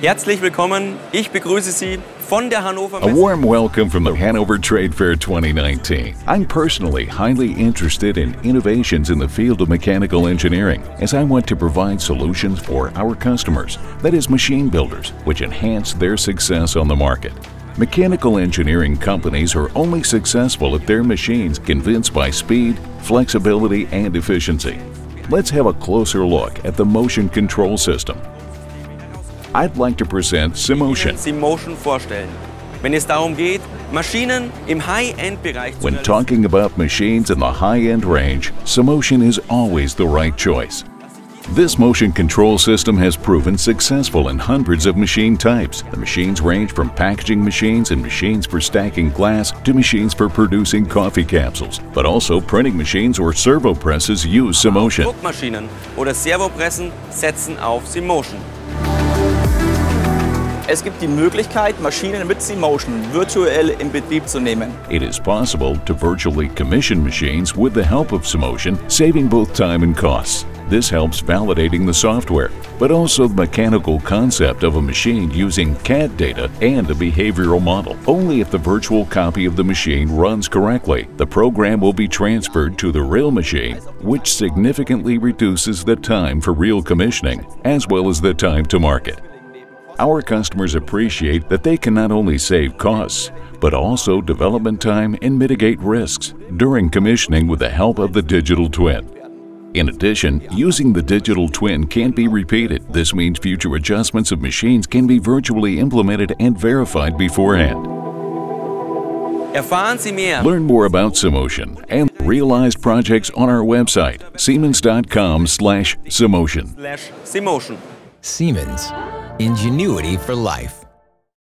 Herzlich willkommen. Ich begrüße Sie von der Hannover A warm welcome from the Hanover Trade Fair 2019. I'm personally highly interested in innovations in the field of mechanical engineering as I want to provide solutions for our customers, that is, machine builders, which enhance their success on the market. Mechanical engineering companies are only successful if their machines convince by speed, flexibility, and efficiency. Let's have a closer look at the motion control system. I'd like to present Simotion. Simotion vorstellen. Wenn es darum geht, Maschinen im High-End-Bereich When talking about machines in the high-end range, Simotion is always the right choice. This motion control system has proven successful in hundreds of machine types. The machines range from packaging machines and machines for stacking glass to machines for producing coffee capsules. But also printing machines or servo presses use Simotion. Druckmaschinen oder Servopressen setzen auf Simotion. Es gibt die Möglichkeit, Maschinen mit Simotion virtuell in Betrieb zu nehmen. It is possible to virtually commission machines with the help of Simotion, saving both time and costs. This helps validating the software, but also the mechanical concept of a machine using CAD data and a behavioral model. Only if the virtual copy of the machine runs correctly, the program will be transferred to the real machine, which significantly reduces the time for real commissioning, as well as the time to market. Our customers appreciate that they can not only save costs, but also development time and mitigate risks during commissioning with the help of the digital twin. In addition, using the digital twin can't be repeated. This means future adjustments of machines can be virtually implemented and verified beforehand. Erfahren Sie mehr. Learn more about Simotion and realized projects on our website, siemens.com/simotion. Slash Simotion. Siemens. Ingenuity for life.